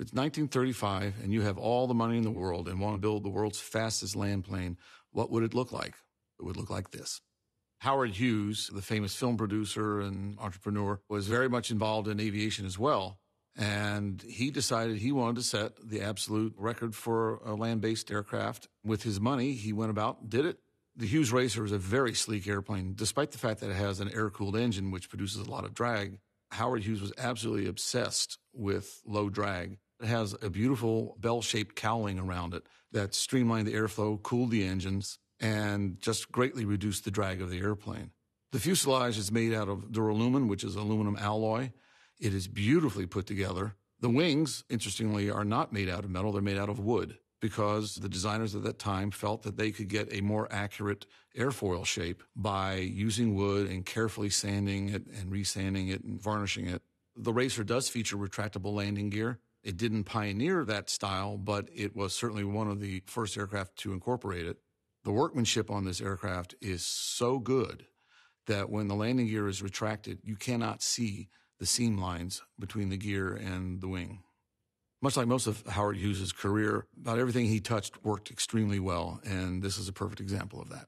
it's 1935 and you have all the money in the world and want to build the world's fastest land plane, what would it look like? It would look like this. Howard Hughes, the famous film producer and entrepreneur, was very much involved in aviation as well. And he decided he wanted to set the absolute record for a land based aircraft. With his money, he went about, did it. The Hughes Racer is a very sleek airplane, despite the fact that it has an air cooled engine, which produces a lot of drag. Howard Hughes was absolutely obsessed with low drag. It has a beautiful bell shaped cowling around it that streamlined the airflow, cooled the engines, and just greatly reduced the drag of the airplane. The fuselage is made out of duralumin, which is aluminum alloy. It is beautifully put together. The wings, interestingly, are not made out of metal. They're made out of wood because the designers at that time felt that they could get a more accurate airfoil shape by using wood and carefully sanding it and resanding it and varnishing it. The Racer does feature retractable landing gear. It didn't pioneer that style, but it was certainly one of the first aircraft to incorporate it. The workmanship on this aircraft is so good that when the landing gear is retracted, you cannot see the seam lines between the gear and the wing. Much like most of Howard Hughes' career, about everything he touched worked extremely well, and this is a perfect example of that.